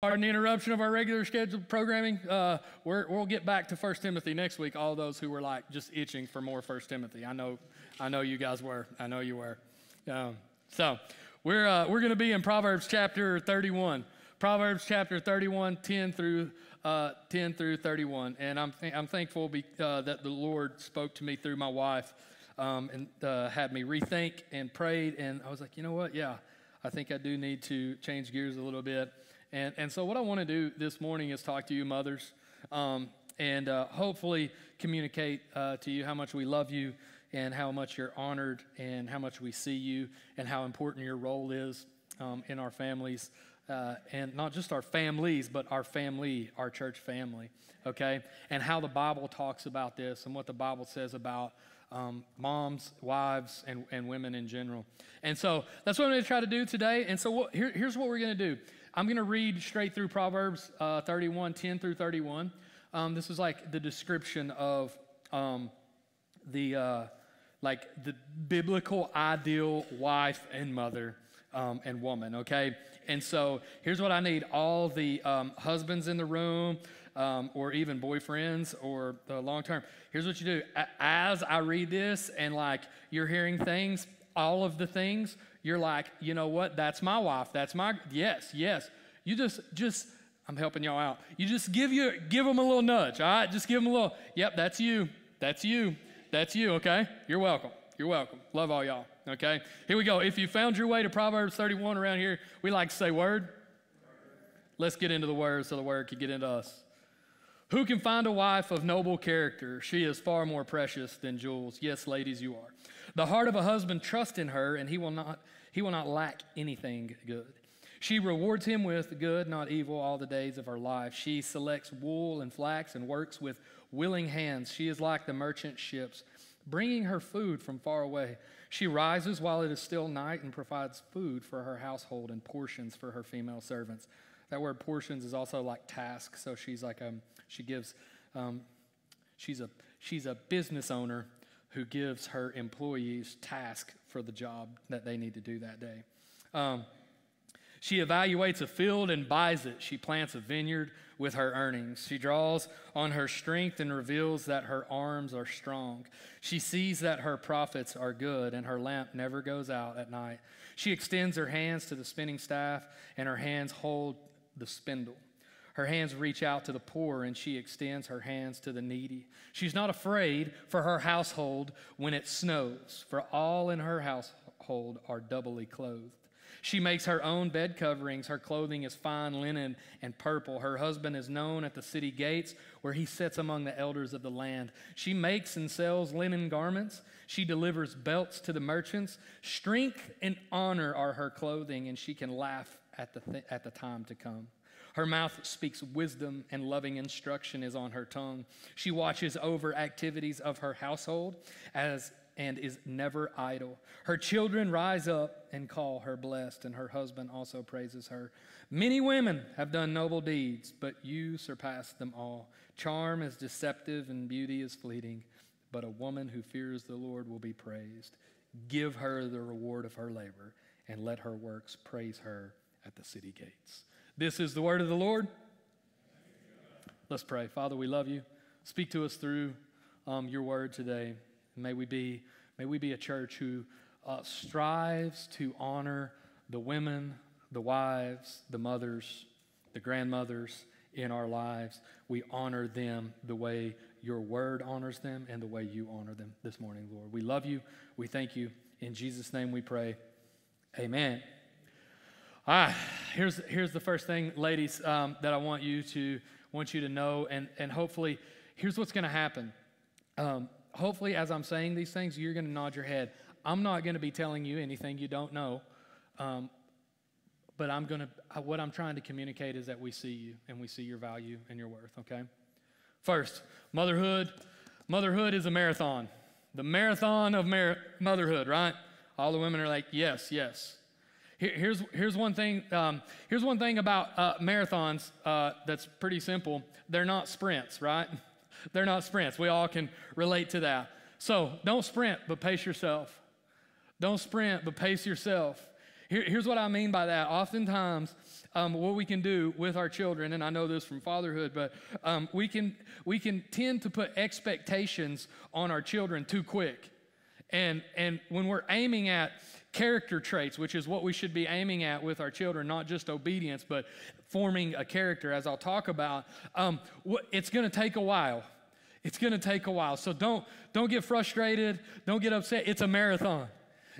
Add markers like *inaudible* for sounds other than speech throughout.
Pardon the interruption of our regular scheduled programming. Uh, we will get back to First Timothy next week. All those who were like just itching for more First Timothy, I know, I know you guys were. I know you were. Um, so we're uh, we're going to be in Proverbs chapter 31. Proverbs chapter 31, 10 through uh, 10 through 31, and I'm th- I'm thankful be, uh, that the Lord spoke to me through my wife um, and uh, had me rethink and prayed, and I was like, you know what? Yeah, I think I do need to change gears a little bit and, and so, what I want to do this morning is talk to you, mothers, um, and uh, hopefully communicate uh, to you how much we love you and how much you're honored and how much we see you and how important your role is um, in our families. Uh, and not just our families, but our family, our church family, okay? And how the Bible talks about this and what the Bible says about um, moms, wives, and, and women in general. And so that's what I'm going to try to do today. And so what, here, here's what we're going to do I'm going to read straight through Proverbs uh, 31, 10 through 31. Um, this is like the description of um, the uh, like the biblical ideal wife and mother um, and woman. Okay, and so here's what I need: all the um, husbands in the room, um, or even boyfriends, or the long term. Here's what you do: as I read this, and like you're hearing things, all of the things you're like, you know what? That's my wife. That's my yes, yes. You just just I'm helping y'all out. You just give you give them a little nudge. All right, just give them a little. Yep, that's you. That's you. That's you. Okay, you're welcome. You're welcome. Love all y'all. Okay, here we go. If you found your way to Proverbs 31 around here, we like to say word. Let's get into the word so the word can get into us. Who can find a wife of noble character? She is far more precious than jewels. Yes, ladies, you are. The heart of a husband trusts in her, and he will not, he will not lack anything good. She rewards him with good, not evil, all the days of her life. She selects wool and flax and works with willing hands. She is like the merchant ships, bringing her food from far away. She rises while it is still night and provides food for her household and portions for her female servants. That word portions is also like task. So she's like um, she gives um, she's a she's a business owner who gives her employees task for the job that they need to do that day. Um, she evaluates a field and buys it. She plants a vineyard with her earnings. She draws on her strength and reveals that her arms are strong. She sees that her profits are good and her lamp never goes out at night. She extends her hands to the spinning staff and her hands hold the spindle. Her hands reach out to the poor and she extends her hands to the needy. She's not afraid for her household when it snows, for all in her household are doubly clothed. She makes her own bed coverings. Her clothing is fine linen and purple. Her husband is known at the city gates, where he sits among the elders of the land. She makes and sells linen garments. She delivers belts to the merchants. Strength and honor are her clothing, and she can laugh at the, th- at the time to come. Her mouth speaks wisdom, and loving instruction is on her tongue. She watches over activities of her household as and is never idle. Her children rise up and call her blessed, and her husband also praises her. Many women have done noble deeds, but you surpass them all. Charm is deceptive and beauty is fleeting, but a woman who fears the Lord will be praised. Give her the reward of her labor, and let her works praise her at the city gates. This is the word of the Lord. Let's pray. Father, we love you. Speak to us through um, your word today. May we be, may we be a church who uh, strives to honor the women, the wives, the mothers, the grandmothers in our lives. We honor them the way your word honors them and the way you honor them this morning, Lord. We love you. We thank you. In Jesus' name we pray. Amen. Ah, here's, here's the first thing, ladies, um, that I want you to want you to know, and, and hopefully, here's what's going to happen. Um, hopefully, as I'm saying these things, you're going to nod your head. I'm not going to be telling you anything you don't know, um, but I'm going to. What I'm trying to communicate is that we see you and we see your value and your worth. Okay. First, motherhood. Motherhood is a marathon. The marathon of mar- motherhood, right? All the women are like, yes, yes. Here, here's, here's, one thing, um, here's one thing about uh, marathons uh, that's pretty simple. They're not sprints, right? *laughs* They're not sprints. We all can relate to that. So don't sprint, but pace yourself. Don't sprint, but pace yourself. Here, here's what I mean by that. Oftentimes, um, what we can do with our children, and I know this from fatherhood, but um, we, can, we can tend to put expectations on our children too quick. And, and when we're aiming at character traits, which is what we should be aiming at with our children, not just obedience, but forming a character, as I'll talk about, um, it's going to take a while. It's going to take a while. So don't, don't get frustrated. Don't get upset. It's a marathon.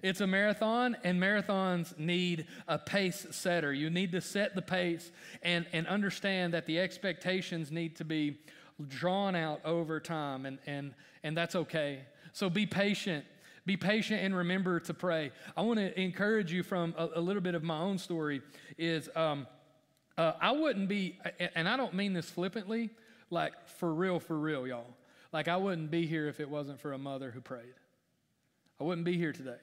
It's a marathon, and marathons need a pace setter. You need to set the pace and, and understand that the expectations need to be drawn out over time, and, and, and that's okay. So be patient. Be patient and remember to pray. I want to encourage you from a, a, little bit of my own story. Is um, uh, I wouldn't be, and I don't mean this flippantly, like for real, for real, y'all. Like I wouldn't be here if it wasn't for a mother who prayed. I wouldn't be here today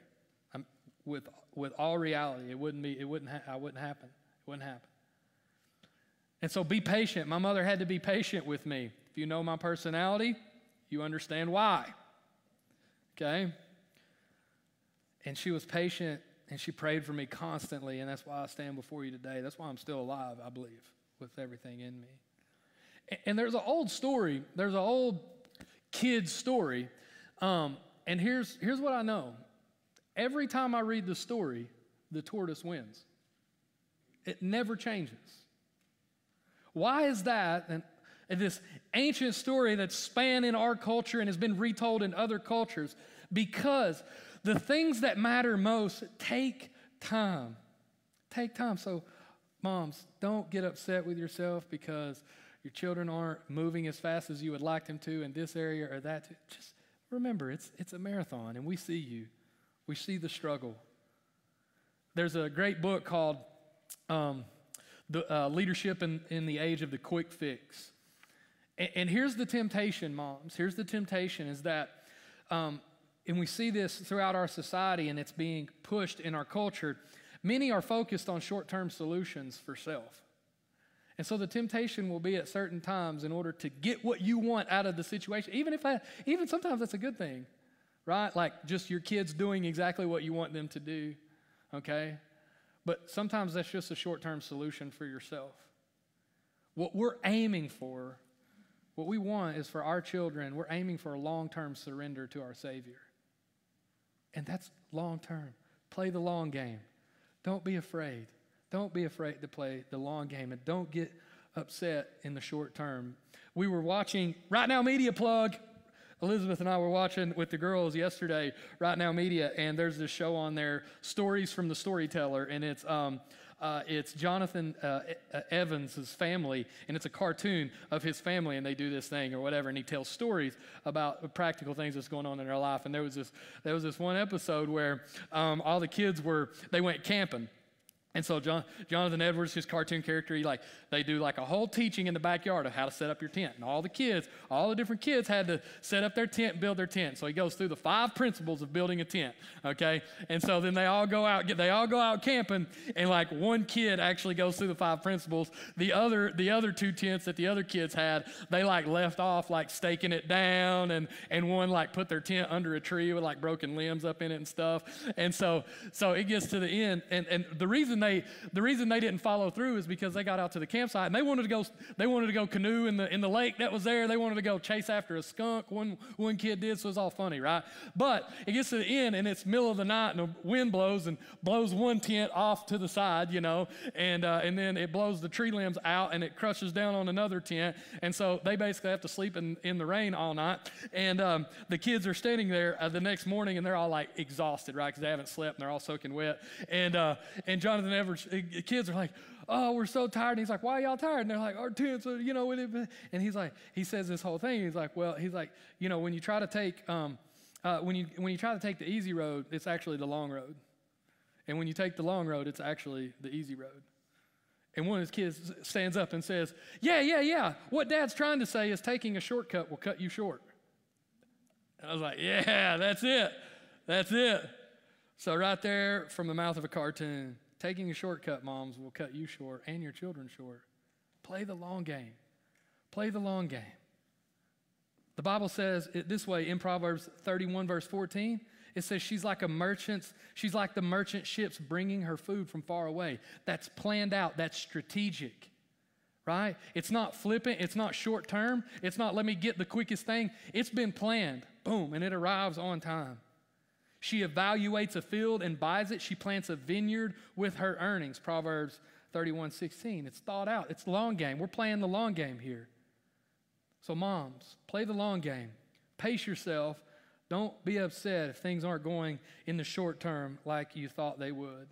with, with all reality. It wouldn't be, it wouldn't, ha- I wouldn't happen. It wouldn't happen. And so be patient. My mother had to be patient with me. If you know my personality, you understand why. Okay? And she was patient and she prayed for me constantly, and that's why I stand before you today. That's why I'm still alive, I believe, with everything in me. And, and there's an old story, there's an old kid story. Um, and here's, here's what I know Every time I read the story, the tortoise wins. It never changes. Why is that? And, and this ancient story that's spanned in our culture and has been retold in other cultures, because the things that matter most take time. Take time. So, moms, don't get upset with yourself because your children aren't moving as fast as you would like them to in this area or that. Just remember, it's, it's a marathon, and we see you. We see the struggle. There's a great book called um, the, uh, Leadership in, in the Age of the Quick Fix. And, and here's the temptation, moms. Here's the temptation is that, um, and we see this throughout our society and it's being pushed in our culture. Many are focused on short term solutions for self. And so the temptation will be at certain times in order to get what you want out of the situation, even if that, even sometimes that's a good thing right? Like just your kids doing exactly what you want them to do, okay? But sometimes that's just a short term solution for yourself. What we're aiming for, what we want is for our children, we're aiming for a long term surrender to our Savior. And that's long term. Play the long game. Don't be afraid. Don't be afraid to play the long game and don't get upset in the short term. We were watching Right Now Media Plug. Elizabeth and I were watching with the girls yesterday, Right Now Media, and there's this show on there, Stories from the Storyteller, and it's um, uh, it's Jonathan uh, Evans' family, and it's a cartoon of his family, and they do this thing or whatever, and he tells stories about practical things that's going on in their life. And there was this, there was this one episode where um, all the kids were, they went camping. And so John, Jonathan Edwards, his cartoon character, he like they do like a whole teaching in the backyard of how to set up your tent. And all the kids, all the different kids had to set up their tent, build their tent. So he goes through the five principles of building a tent. Okay, and so then they all go out, they all go out camping, and like one kid actually goes through the five principles. The other, the other two tents that the other kids had, they like left off like staking it down, and and one like put their tent under a tree with like broken limbs up in it and stuff. And so so it gets to the end, and and the reason they the reason they didn't follow through is because they got out to the campsite and they wanted to go they wanted to go canoe in the in the lake that was there. They wanted to go chase after a skunk. One one kid did, so it's all funny, right? But it gets to the end and it's middle of the night and the wind blows and blows one tent off to the side, you know, and uh, and then it blows the tree limbs out and it crushes down on another tent. And so they basically have to sleep in, in the rain all night. And um, the kids are standing there uh, the next morning and they're all like exhausted, right? Because they haven't slept and they're all soaking wet. And uh, and Jonathan average uh, kids are like, oh, we're so tired. And he's like, why are y'all tired? And they're like, our tents, you know. And he's like, he says this whole thing. He's like, well, he's like, you know, when you try to take, um, uh, when you when you try to take the easy road, it's actually the long road. And when you take the long road, it's actually the easy road. And one of his kids stands up and says, Yeah, yeah, yeah. What dad's trying to say is taking a shortcut will cut you short. And I was like, Yeah, that's it. That's it. So, right there from the mouth of a cartoon, Taking a shortcut, moms, will cut you short and your children short. Play the long game. Play the long game. The Bible says it this way in Proverbs 31, verse 14 It says she's like a merchant, she's like the merchant ships bringing her food from far away. That's planned out, that's strategic. Right? It's not flippant, it's not short term, it's not let me get the quickest thing. It's been planned. Boom, and it arrives on time. She evaluates a field and buys it. She plants a vineyard with her earnings. Proverbs 31 16. It's thought out, it's long game. We're playing the long game here. So, moms, play the long game. Pace yourself. Don't be upset if things aren't going in the short term like you thought they would.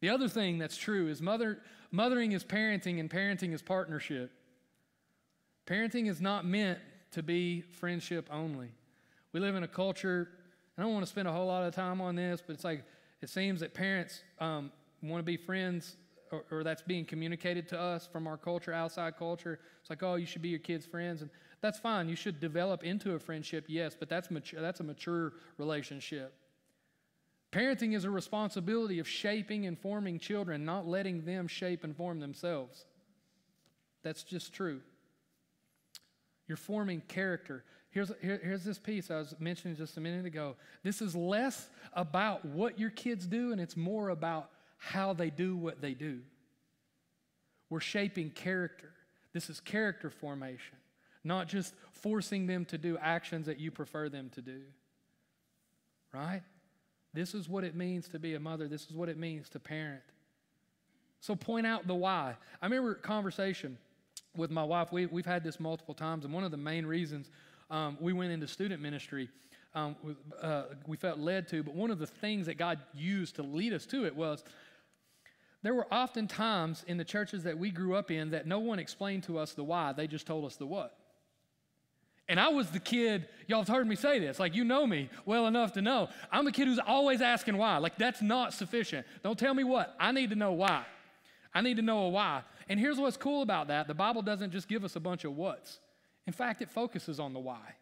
The other thing that's true is mother, mothering is parenting and parenting is partnership. Parenting is not meant to be friendship only. We live in a culture, I don't want to spend a whole lot of time on this, but it's like it seems that parents um, want to be friends or, or, that's being communicated to us from our culture, outside culture. It's like, oh, you should be your kids' friends. And that's fine. You should develop into a friendship, yes, but that's, mature, that's a mature relationship. Parenting is a responsibility of shaping and forming children, not letting them shape and form themselves. That's just true. You're forming character. Here's, here, here's this piece I was mentioning just a minute ago. This is less about what your kids do, and it's more about how they do what they do. We're shaping character. This is character formation, not just forcing them to do actions that you prefer them to do. Right? This is what it means to be a mother. This is what it means to parent. So point out the why. I remember a conversation with my wife. We, we've had this multiple times, and one of the main reasons um, we went into student ministry um, uh, we felt led to, but one of the things that God used to lead us to it was there were often times in the churches that we grew up in that no one explained to us the why, they just told us the what. And I was the kid, y'all have heard me say this, like you know me well enough to know. I'm the kid who's always asking why. Like that's not sufficient. Don't tell me what. I need to know why. I need to know a why. And here's what's cool about that the Bible doesn't just give us a bunch of what's, in fact, it focuses on the why.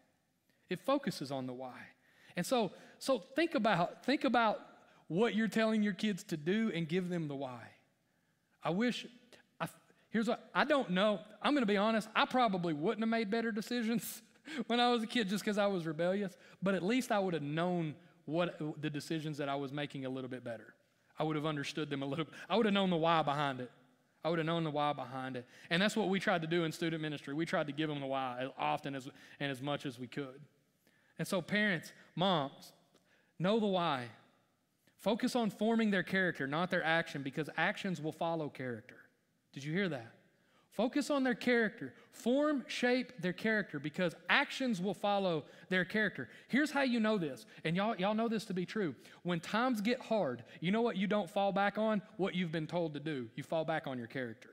It focuses on the why. And so, so think about think about what you're telling your kids to do and give them the why. I wish, I, here's what, I don't know. I'm going to be honest, I probably wouldn't have made better decisions *laughs* when I was a kid just because I was rebellious, but at least I would have known what the decisions that I was making a little bit better. I would have understood them a little, I would have known the why behind it. I would have known the why behind it. And that's what we tried to do in student ministry. We tried to give them the why as often as, and as much as we could. And so, parents, moms, know the why. Focus on forming their character, not their action, because actions will follow character. Did you hear that? Focus on their character. Form, shape their character because actions will follow their character. Here's how you know this, and y'all, y'all know this to be true. When times get hard, you know what you don't fall back on? What you've been told to do. You fall back on your character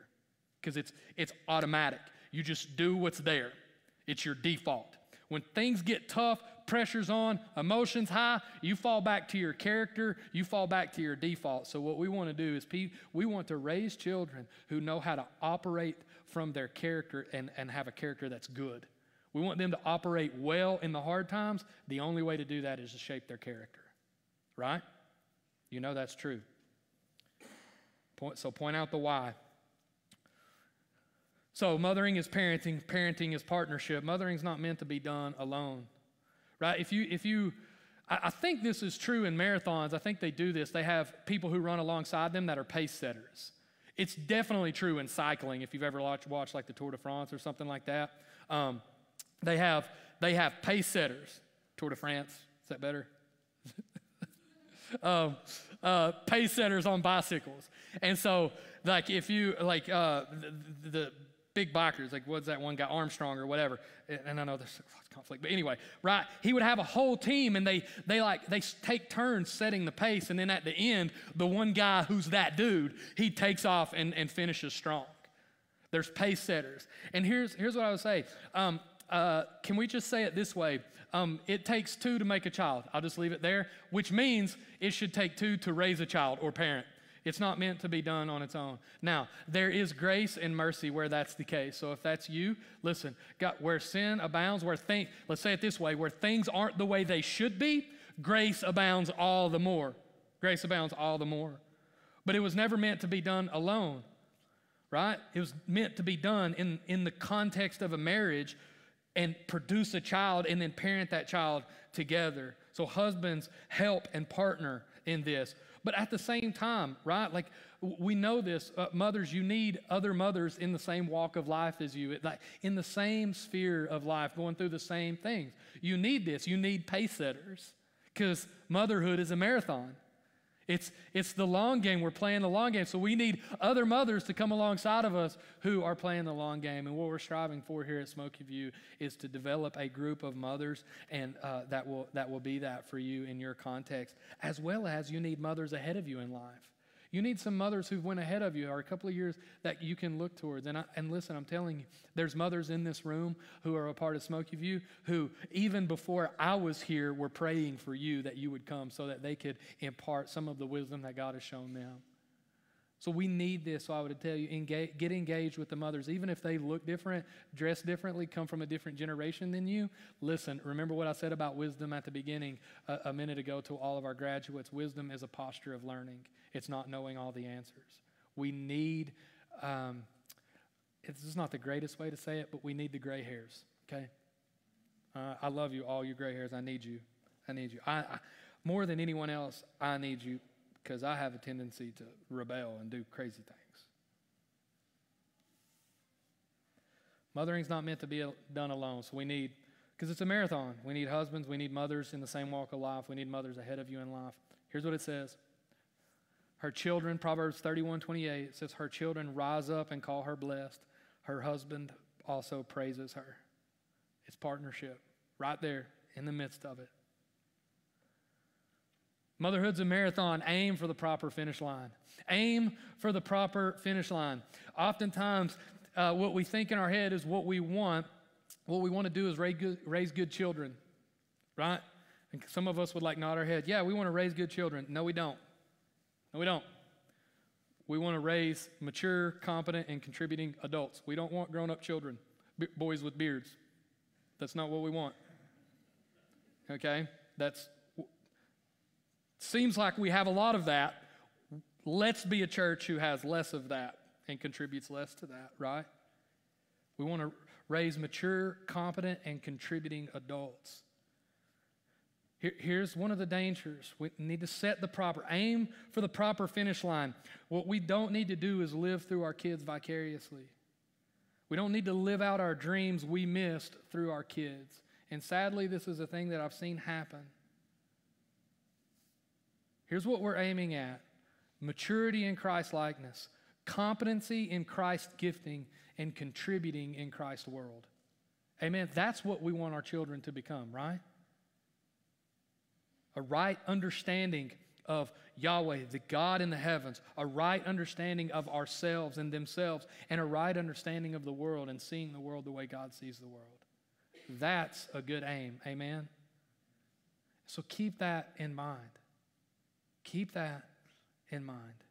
because it's, it's automatic. You just do what's there, it's your default. When things get tough, pressure's on, emotions high, you fall back to your character, you fall back to your default. So, what we want to do is we want to raise children who know how to operate from their character and, and have a character that's good. We want them to operate well in the hard times. The only way to do that is to shape their character, right? You know that's true. Point, so, point out the why. So, mothering is parenting, parenting is partnership. Mothering is not meant to be done alone right? If you, if you, I, I think this is true in marathons. I think they do this. They have people who run alongside them that are pace setters. It's definitely true in cycling. If you've ever watched, watched like the Tour de France or something like that, um, they have they have pace setters. Tour de France, is that better? *laughs* um, uh, pace setters on bicycles, and so like if you like uh, the, the big bikers, like what's that one guy, Armstrong or whatever. And I know there's conflict, but anyway, right? He would have a whole team and they they like they take turns setting the pace, and then at the end, the one guy who's that dude, he takes off and, and finishes strong. There's pace setters. And here's here's what I would say. Um, uh, can we just say it this way? Um, it takes two to make a child. I'll just leave it there, which means it should take two to raise a child or parent. It's not meant to be done on its own. Now, there is grace and mercy where that's the case. So if that's you, listen, God, where sin abounds, where things, let's say it this way, where things aren't the way they should be, grace abounds all the more. Grace abounds all the more. But it was never meant to be done alone, right? It was meant to be done in, in the context of a marriage and produce a child and then parent that child together. So, husbands help and partner in this. But at the same time, right? Like we know this, uh, mothers, you need other mothers in the same walk of life as you, like in the same sphere of life, going through the same things. You need this. You need pace setters because motherhood is a marathon. It's, it's the long game. We're playing the long game. So we need other mothers to come alongside of us who are playing the long game. And what we're striving for here at Smoky View is to develop a group of mothers, and uh, that, will, that will be that for you in your context, as well as you need mothers ahead of you in life. You need some mothers who've went ahead of you or a couple of years that you can look towards. And, I, and listen, I'm telling you, there's mothers in this room who are a part of Smoky View who, even before I was here, were praying for you that you would come so that they could impart some of the wisdom that God has shown them. So we need this. So I would tell you, engage, get engaged with the mothers, even if they look different, dress differently, come from a different generation than you. Listen, remember what I said about wisdom at the beginning a, a minute ago to all of our graduates. Wisdom is a posture of learning. It's not knowing all the answers. We need. Um, this is not the greatest way to say it, but we need the gray hairs. Okay. Uh, I love you, all you gray hairs. I need you. I need you. I, I more than anyone else, I need you because I have a tendency to rebel and do crazy things. Mothering's not meant to be done alone, so we need, because it's a marathon. We need husbands, we need mothers in the same walk of life, we need mothers ahead of you in life. Here's what it says Her children, Proverbs 31 28, says, Her children rise up and call her blessed. Her husband also praises her. It's partnership right there in the midst of it. Motherhood's a marathon. Aim for the proper finish line. Aim for the proper finish line. Oftentimes, uh, what we think in our head is what we want. What we want to do is raise good, raise good children, right? And some of us would like nod our head. Yeah, we want to raise good children. No, we don't. No, we don't. We want to raise mature, competent, and contributing adults. We don't want grown up children, b- boys with beards. That's not what we want. Okay? That's Seems like we have a lot of that. Let's be a church who has less of that and contributes less to that, right? We want to raise mature, competent, and contributing adults. Here, here's one of the dangers. We need to set the proper, aim for the proper finish line. What we don't need to do is live through our kids vicariously. We don't need to live out our dreams we missed through our kids. And sadly, this is a thing that I've seen happen. Here's what we're aiming at maturity in Christ likeness, competency in Christ gifting, and contributing in Christ's world. Amen. That's what we want our children to become, right? A right understanding of Yahweh, the God in the heavens, a right understanding of ourselves and themselves, and a right understanding of the world and seeing the world the way God sees the world. That's a good aim. Amen. So keep that in mind. Keep that in mind.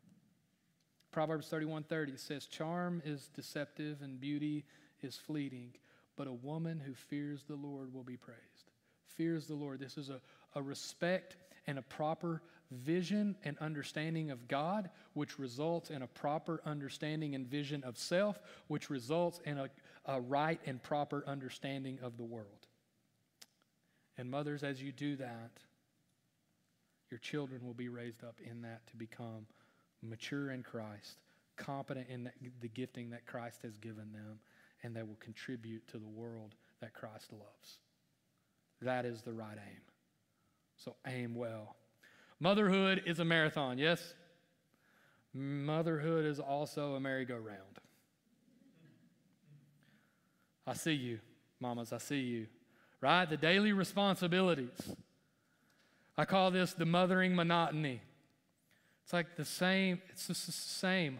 Proverbs 31:30 says, "Charm is deceptive and beauty is fleeting, but a woman who fears the Lord will be praised." Fears the Lord. This is a, a respect and a proper vision and understanding of God, which results in a proper understanding and vision of self, which results in a, a right and proper understanding of the world. And mothers, as you do that, your children will be raised up in that to become mature in Christ, competent in the gifting that Christ has given them, and they will contribute to the world that Christ loves. That is the right aim. So aim well. Motherhood is a marathon, yes? Motherhood is also a merry-go-round. I see you, mamas, I see you. Right? The daily responsibilities I call this the mothering monotony. It's like the same, it's just the same,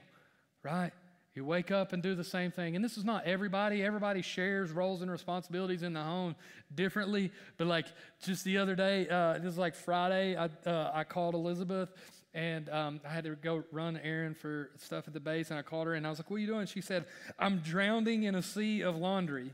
right? You wake up and do the same thing. And this is not everybody. Everybody shares roles and responsibilities in the home differently. But like just the other day, uh, this is like Friday, I, uh, I called Elizabeth and um, I had to go run an errand for stuff at the base. And I called her and I was like, What are you doing? She said, I'm drowning in a sea of laundry.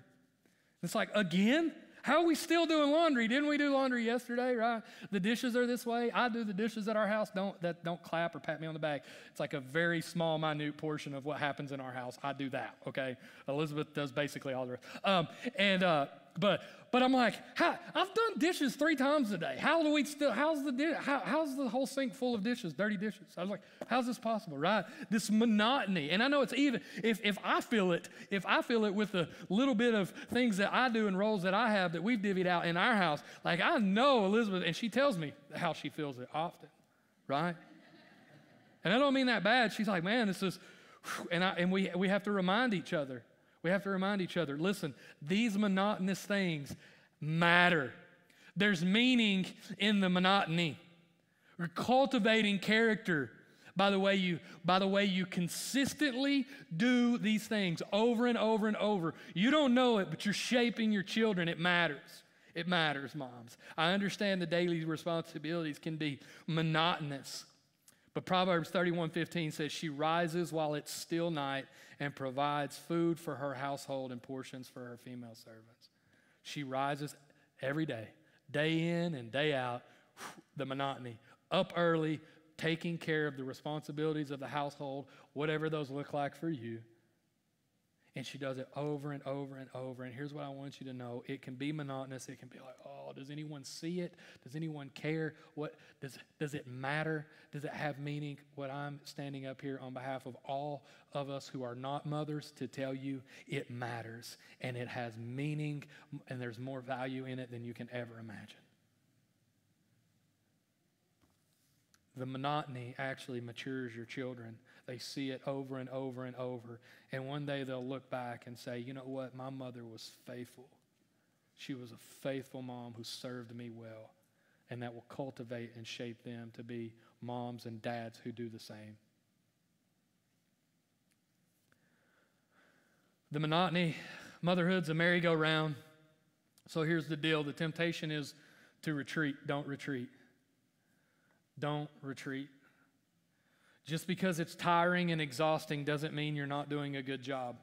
It's like, Again? How are we still doing laundry? Didn't we do laundry yesterday, right? The dishes are this way. I do the dishes at our house. Don't that don't clap or pat me on the back. It's like a very small, minute portion of what happens in our house. I do that, okay? Elizabeth does basically all the rest. Um, and uh, but but I'm like, I've done dishes three times a day. How do we still? How's the how, how's the whole sink full of dishes, dirty dishes? I was like, how's this possible? Right? This monotony, and I know it's even if if I feel it, if I feel it with the little bit of things that I do and roles that I have that we've divvied out in our house. Like I know Elizabeth, and she tells me how she feels it often, right? And I don't mean that bad. She's like, man, this is, and I, and we we have to remind each other we have to remind each other listen, these monotonous things matter. There's meaning in the monotony. We're cultivating character by the way you by the way you consistently do these things over and over and over. You don't know it, but you're shaping your children. It matters. It matters, moms. I understand the daily responsibilities can be monotonous. But Proverbs 31:15 says she rises while it's still night and provides food for her household and portions for her female servants. She rises every day, day in and day out, the monotony, up early, taking care of the responsibilities of the household, whatever those look like for you. And she does it over and over and over. And here's what I want you to know it can be monotonous. It can be like, oh, does anyone see it? Does anyone care? What does, does it matter? Does it have meaning? What I'm standing up here on behalf of all of us who are not mothers to tell you it matters and it has meaning and there's more value in it than you can ever imagine. The monotony actually matures your children. They see it over and over and over. And one day they'll look back and say, you know what? My mother was faithful. She was a faithful mom who served me well. And that will cultivate and shape them to be moms and dads who do the same. The monotony, motherhood's a merry-go-round. So here's the deal the temptation is to retreat. Don't retreat. Don't retreat. Just because it's tiring and exhausting doesn't mean you're not doing a good job.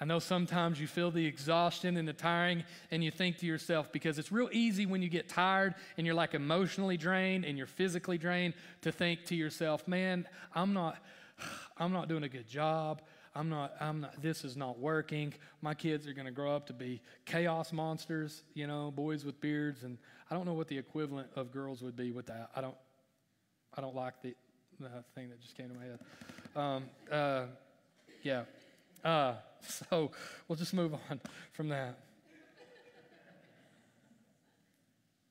I know sometimes you feel the exhaustion and the tiring, and you think to yourself, because it's real easy when you get tired and you're like emotionally drained and you're physically drained, to think to yourself, man, I'm not, I'm not doing a good job. I'm not, I'm not, this is not working. My kids are going to grow up to be chaos monsters, you know, boys with beards. And I don't know what the equivalent of girls would be with that. I don't, I don't like the, the thing that just came to my head. Um, uh, yeah. Uh, *laughs* so we'll just move on from that.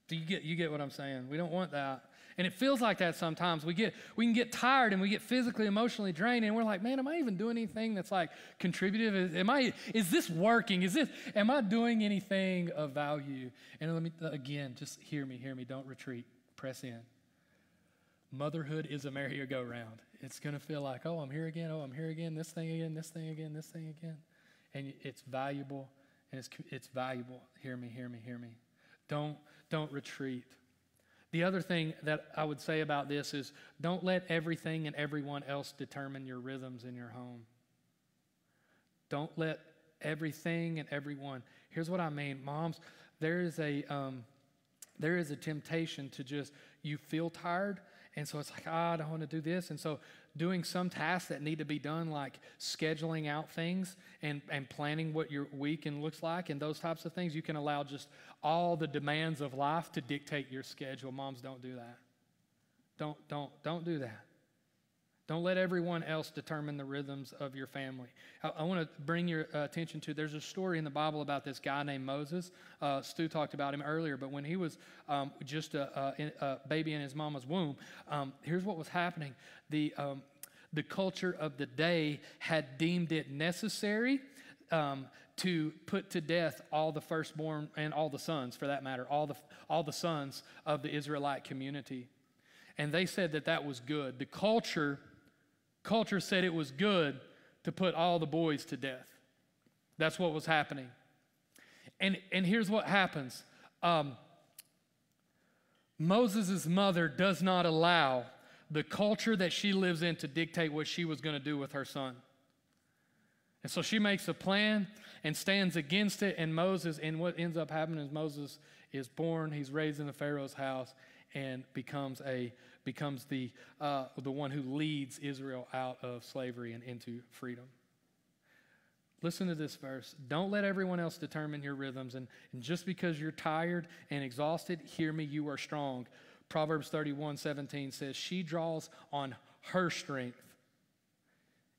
Do you get, you get what I'm saying? We don't want that. And it feels like that sometimes. We get we can get tired and we get physically, emotionally drained, and we're like, man, am I even doing anything that's like contributive? Am I is this working? Is this am I doing anything of value? And let me again, just hear me, hear me. Don't retreat. Press in. Motherhood is a merry-go-round. It's gonna feel like, oh, I'm here again, oh, I'm here again, this thing again, this thing again, this thing again. And it's valuable, and it's it's valuable. Hear me, hear me, hear me. Don't don't retreat. The other thing that I would say about this is don't let everything and everyone else determine your rhythms in your home. Don't let everything and everyone. Here's what I mean, moms. There is a um, there is a temptation to just you feel tired, and so it's like, oh, I don't want to do this, and so doing some tasks that need to be done, like scheduling out things and, and planning what your weekend looks like and those types of things, you can allow just all the demands of life to dictate your schedule. Moms, don't do that. Don't, don't, don't do that. Don't let everyone else determine the rhythms of your family. I, I want to bring your uh, attention to there's a story in the Bible about this guy named Moses. Uh, Stu talked about him earlier, but when he was um, just a, a, a, baby in his mama's womb, um, here's what was happening. The, um, the culture of the day had deemed it necessary um, to put to death all the firstborn and all the sons, for that matter, all the, all the sons of the Israelite community. And they said that that was good. The culture Culture said it was good to put all the boys to death. That's what was happening. And, and here's what happens um, Moses' mother does not allow the culture that she lives in to dictate what she was going to do with her son. And so she makes a plan and stands against it. And Moses, and what ends up happening is Moses is born, he's raised in the Pharaoh's house, and becomes a becomes the, uh, the one who leads Israel out of slavery and into freedom. Listen to this verse. Don't let everyone else determine your rhythms. And, and just because you're tired and exhausted, hear me, you are strong. Proverbs 31 17 says, She draws on her strength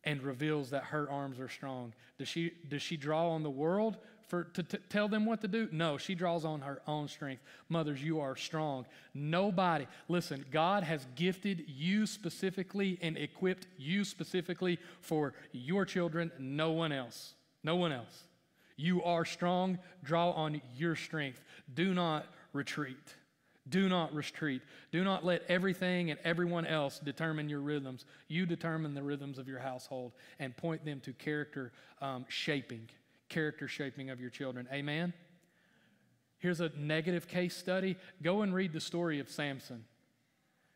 and reveals that her arms are strong. Does she, does she draw on the world for, to t- tell them what to do? No, she draws on her own strength. Mothers, you are strong. Nobody, listen, God has gifted you specifically and equipped you specifically for your children, no one else. No one else. You are strong. Draw on your strength. Do not retreat. Do not retreat. Do not let everything and everyone else determine your rhythms. You determine the rhythms of your household and point them to character um, shaping, character shaping of your children. Amen? Here's a negative case study. Go and read the story of Samson.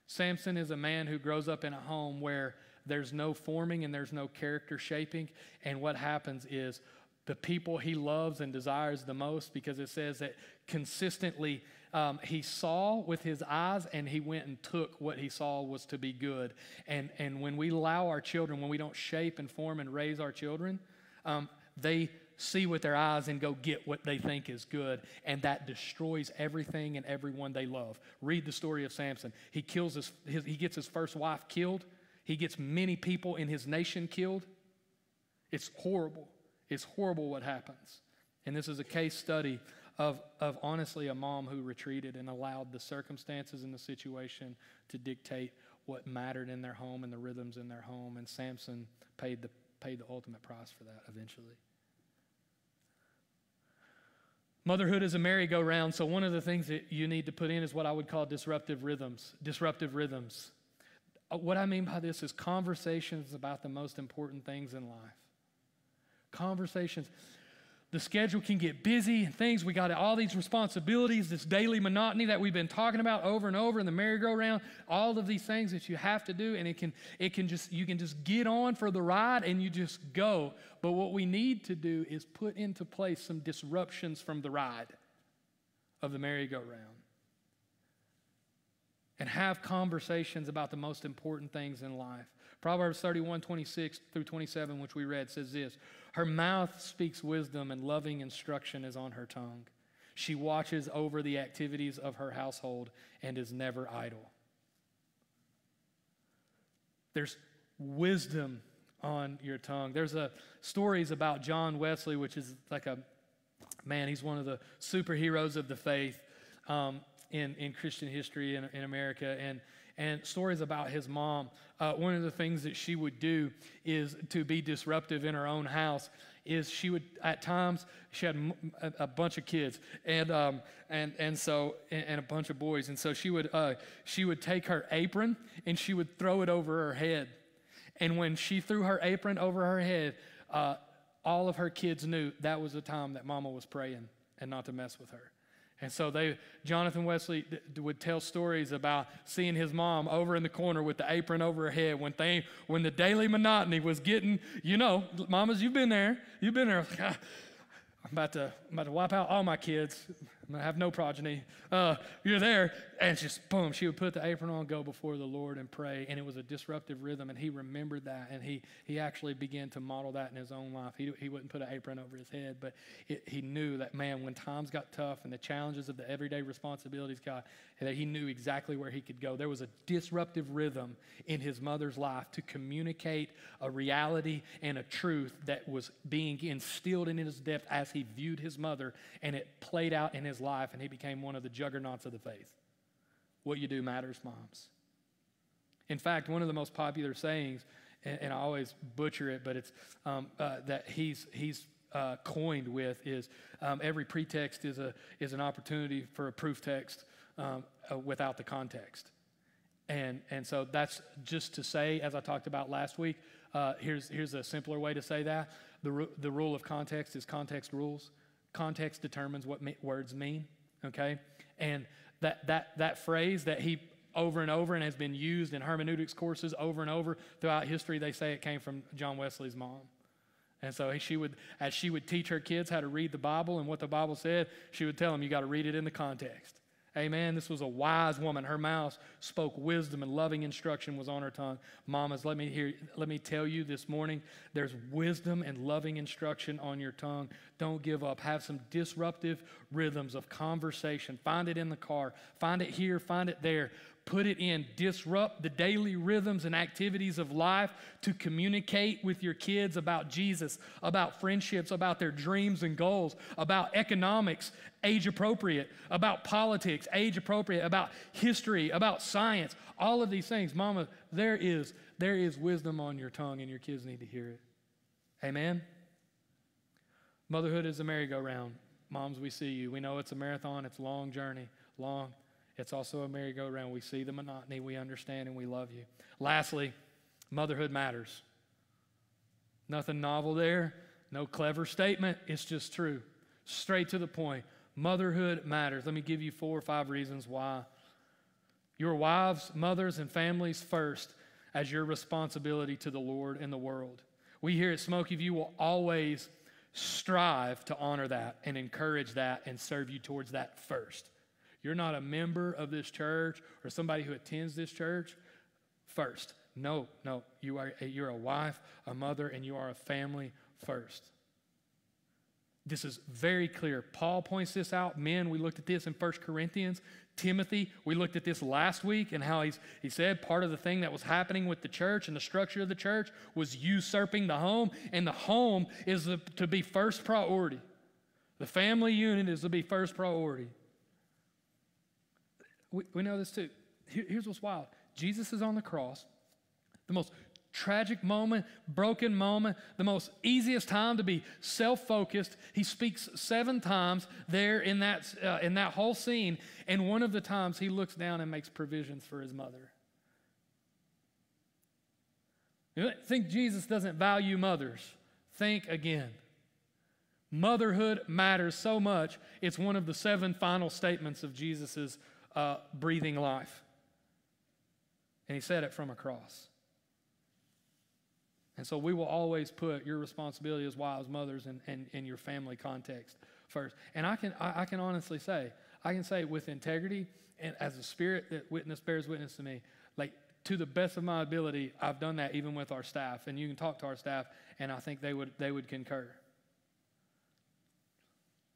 Samson is a man who grows up in a home where there's no forming and there's no character shaping. And what happens is the people he loves and desires the most, because it says that consistently um, he saw with his eyes and he went and took what he saw was to be good. And, and when we allow our children, when we don't shape and form and raise our children, um, they see with their eyes and go get what they think is good, and that destroys everything and everyone they love. Read the story of Samson. He kills his, his, he gets his first wife killed. He gets many people in his nation killed. It's horrible. It's horrible what happens. And this is a case study of, of honestly a mom who retreated and allowed the circumstances and the situation to dictate what mattered in their home and the rhythms in their home. And Samson paid the, paid the ultimate price for that eventually. Motherhood is a merry-go-round, so one of the things that you need to put in is what I would call disruptive rhythms. Disruptive rhythms. Uh, what I mean by this is conversations about the most important things in life. Conversations the schedule can get busy and things. We got all these responsibilities, this daily monotony that we've been talking about over and over in the merry-go-round, all of these things that you have to do, and it can, it can just, you can just get on for the ride and you just go. But what we need to do is put into place some disruptions from the ride of the merry-go-round. And have conversations about the most important things in life. Proverbs 31, 26 through 27, which we read, says this her mouth speaks wisdom, and loving instruction is on her tongue. She watches over the activities of her household and is never idle. There's wisdom on your tongue. There's a stories about John Wesley, which is like a man. He's one of the superheroes of the faith um, in in Christian history in, in America, and and stories about his mom. Uh, one of the things that she would do is to be disruptive in her own house is she would at times she had a, a bunch of kids and um, and and so and, and, a bunch of boys and so she would uh, she would take her apron and she would throw it over her head and when she threw her apron over her head uh, all of her kids knew that was the time that mama was praying and not to mess with her and so they, Jonathan Wesley would tell stories about seeing his mom over in the corner with the apron over her head when they, when the daily monotony was getting, you know, mamas, you've been there, you've been there. *laughs* I'm about to, I'm about to wipe out all my kids. I have no progeny. Uh, you're there, and just boom, she would put the apron on, go before the Lord and pray, and it was a disruptive rhythm, and he remembered that, and he he actually began to model that in his own life. He he wouldn't put an apron over his head, but it, he knew that man, when times got tough and the challenges of the everyday responsibilities got, that he knew exactly where he could go. There was a disruptive rhythm in his mother's life to communicate a reality and a truth that was being instilled in his depth as he viewed his mother, and it played out in his his life, and he became one of the juggernauts of the faith. What you do matters, moms. In fact, one of the most popular sayings, and, and I always butcher it, but it's um, uh, that he's, he's uh, coined with is um, every pretext is, a, is an opportunity for a proof text um, uh, without the context. And, and so that's just to say, as I talked about last week, uh, here's, here's a simpler way to say that. The, the rule of context is context rules. Context determines what me- words mean, okay? And that, that, that phrase that he over and over and has been used in hermeneutics courses over and over throughout history, they say it came from John Wesley's mom. And so she would, as she would teach her kids how to read the Bible and what the Bible said, she would tell them, you got to read it in the context. Amen. This was a wise woman. Her mouth spoke wisdom and loving instruction was on her tongue. Mamas, let me hear let me tell you this morning, there's wisdom and loving instruction on your tongue. Don't give up. Have some disruptive rhythms of conversation. Find it in the car. Find it here, find it there put it in. Disrupt the daily rhythms and activities of life to communicate with your kids about Jesus, about friendships, about their dreams and goals, about economics, age appropriate, about politics, age appropriate, about history, about science, all of these things. Mama, there is there is wisdom on your tongue and your kids need to hear it. Amen. Motherhood is a merry-go-round. Moms, we see you. We know it's a marathon, it's a long journey, long it's also a merry-go-round. We see the monotony, we understand, and we love you. Lastly, motherhood matters. Nothing novel there, no clever statement. It's just true. Straight to the point. Motherhood matters. Let me give you four or five reasons why. Your wives, mothers, and families first as your responsibility to the Lord and the world. We here at Smoky View will always strive to honor that and encourage that and serve you towards that first. You're not a member of this church or somebody who attends this church first. No, no. You are a, you're a wife, a mother, and you are a family first. This is very clear. Paul points this out. Men, we looked at this in 1 Corinthians. Timothy, we looked at this last week and how he's, he said part of the thing that was happening with the church and the structure of the church was usurping the home, and the home is the, to be first priority. The family unit is to be first priority. We, we know this too. Here, here's what's wild Jesus is on the cross, the most tragic moment, broken moment, the most easiest time to be self-focused. He speaks seven times there in that uh, in that whole scene, and one of the times he looks down and makes provisions for his mother. Think Jesus doesn't value mothers? Think again. Motherhood matters so much. It's one of the seven final statements of Jesus' uh, breathing life. And he said it from a cross. And so we will always put your responsibility as wives, mothers, and, and, and your family context first. And I can, I, I can honestly say, I can say with integrity and as a spirit that witness bears witness to me, like to the best of my ability, I've done that even with our staff. And you can talk to our staff, and I think they would, they would concur.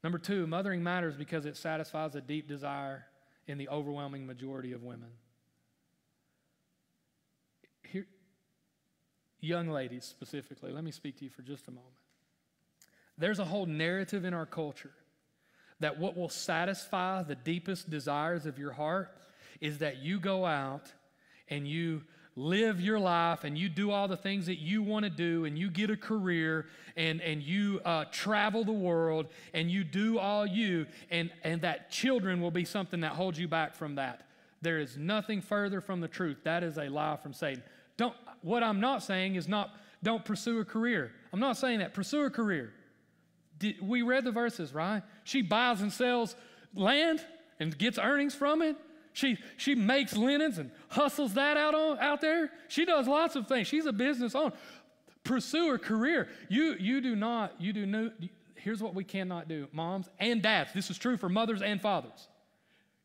Number two, mothering matters because it satisfies a deep desire in the overwhelming majority of women. Here, young ladies specifically, let me speak to you for just a moment. There's a whole narrative in our culture that what will satisfy the deepest desires of your heart is that you go out and you live your life and you do all the things that you want to do and you get a career and, and you uh, travel the world and you do all you and, and that children will be something that holds you back from that. There is nothing further from the truth. That is a lie from satan. Don't what i'm not saying is not don't pursue a career. I'm not saying that. Pursue a career. Did, we read the verses right? She buys and sells land and gets earnings from it she, she makes linens and hustles that out, on, out there. She does lots of things. She's a business owner. Pursue her career. You, you do not, you do no, here's what we cannot do, moms and dads. This is true for mothers and fathers.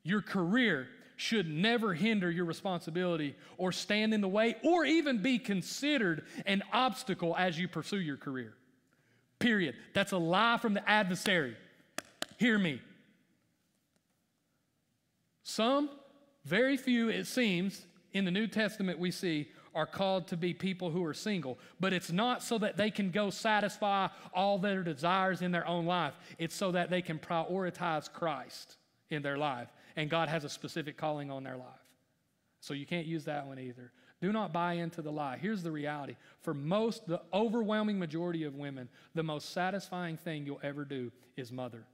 Your career should never hinder your responsibility or stand in the way or even be considered an obstacle as you pursue your career. Period. That's a lie from the adversary. Hear me. Some, very few, it seems, in the New Testament we see are called to be people who are single. But it's not so that they can go satisfy all their desires in their own life, it's so that they can prioritize Christ in their life. And God has a specific calling on their life. So you can't use that one either. Do not buy into the lie. Here's the reality for most, the overwhelming majority of women, the most satisfying thing you'll ever do is mother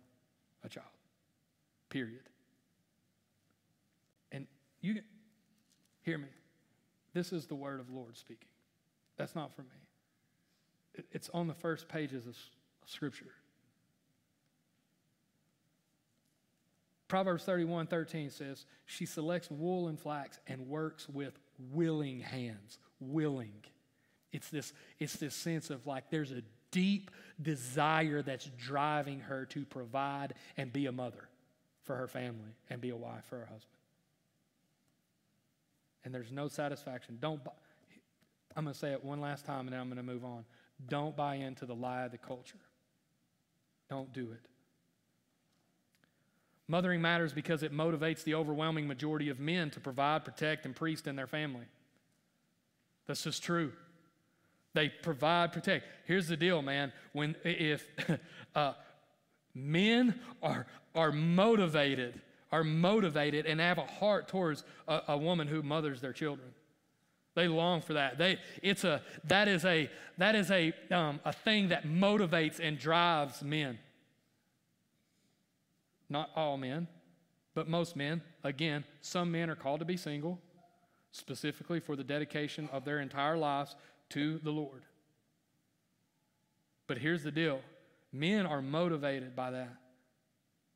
a child. Period. You hear me. This is the word of Lord speaking. That's not for me. It's on the first pages of Scripture. Proverbs 31 13 says, She selects wool and flax and works with willing hands. Willing. It's this, it's this sense of like there's a deep desire that's driving her to provide and be a mother. for her family and be a wife for her husband. And there's no satisfaction. Don't. Buy, I'm going to say it one last time and then I'm going to move on. Don't buy into the lie of the culture. Don't do it. Mothering matters because it motivates the overwhelming majority of men to provide, protect, and priest in their family. This is true. They provide, protect. Here's the deal, man. When if *laughs* uh, men are are motivated, are motivated, and have a heart towards a, a woman who mothers their children, they long for that. They it's a that is a that is a um, a thing that motivates and drives men. Not all men, but most men. Again, some men are called to be single, specifically for the dedication of their entire lives to the Lord. But here's the deal men are motivated by that.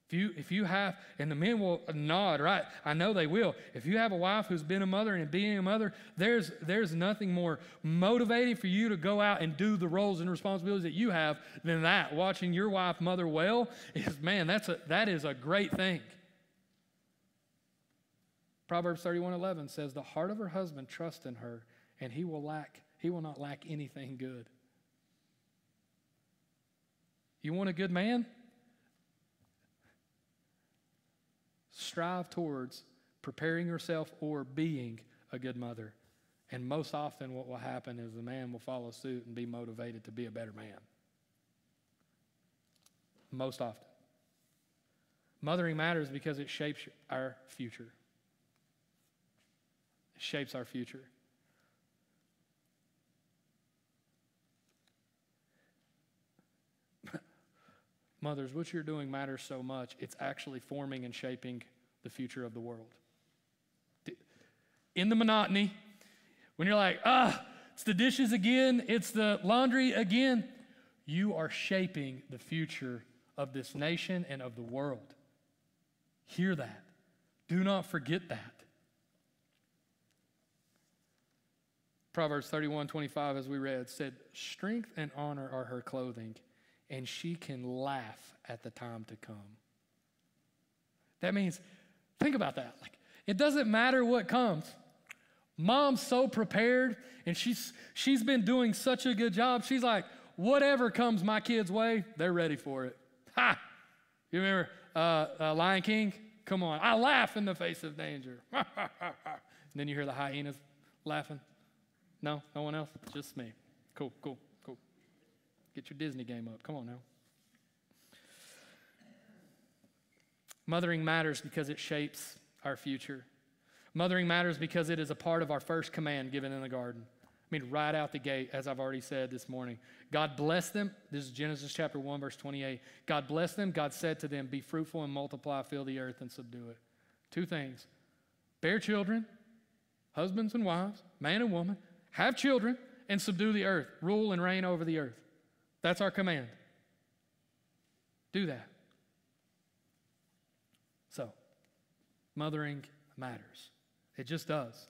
If you, if you have, and the men will nod, right? I know they will. If you have a wife who's been a mother and being a mother, there's, there's nothing more motivating for you to go out and do the roles and responsibilities that you have than that. Watching your wife mother well is, man, that's a, that is a great thing. Proverbs 31 11 says, The heart of her husband trusts in her, and he will lack, he will not lack anything good. You want a good man? Strive towards preparing yourself or being a good mother. And most often, what will happen is the man will follow suit and be motivated to be a better man. Most often. Mothering matters because it shapes our future. It shapes our future. Mothers, what you're doing matters so much, it's actually forming and shaping the future of the world. In the monotony, when you're like, ah, it's the dishes again, it's the laundry again, you are shaping the future of this nation and of the world. Hear that. Do not forget that. Proverbs 31 25, as we read, said, Strength and honor are her clothing and she can laugh at the time to come. That means, think about that. Like, it doesn't matter what comes. Mom's so prepared, and she's she's been doing such a good job. She's like, whatever comes my kids' way, they're ready for it. Ha! You remember uh, uh, Lion King? Come on, I laugh in the face of danger. *laughs* and then you hear the hyenas laughing. No, no one else, just me. Cool, cool. Get your Disney game up. Come on now. Mothering matters because it shapes our future. Mothering matters because it is a part of our first command given in the garden. I mean, right out the gate, as I've already said this morning. God blessed them. This is Genesis chapter 1, verse 28. God blessed them. God said to them, Be fruitful and multiply, fill the earth and subdue it. Two things bear children, husbands and wives, man and woman, have children, and subdue the earth, rule and reign over the earth. That's our command. Do that. So, mothering matters. It just does.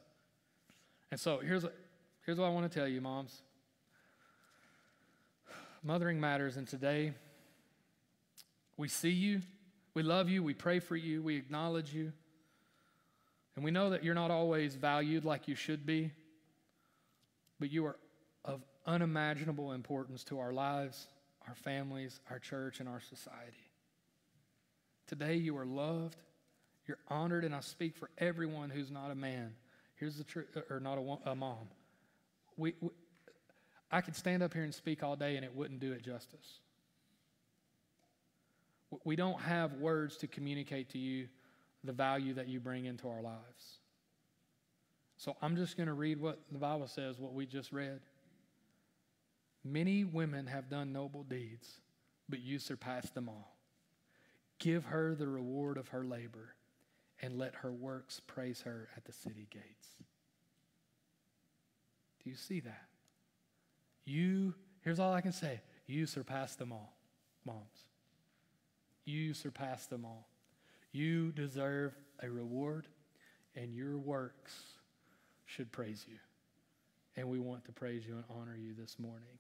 And so, here's, here's what I want to tell you, moms. Mothering matters, and today we see you, we love you, we pray for you, we acknowledge you, and we know that you're not always valued like you should be, but you are of unimaginable importance to our lives, our families, our church, and our society. Today, you are loved, you're honored, and I speak for everyone who's not a man. Here's the truth, uh, or not a, a mom. We, we, I could stand up here and speak all day, and it wouldn't do it justice. We don't have words to communicate to you the value that you bring into our lives. So I'm just going to read what the Bible says, what we just read. Many women have done noble deeds, but you surpass them all. Give her the reward of her labor, and let her works praise her at the city gates. Do you see that? You, here's all I can say you surpass them all, moms. You surpass them all. You deserve a reward, and your works should praise you. And we want to praise you and honor you this morning.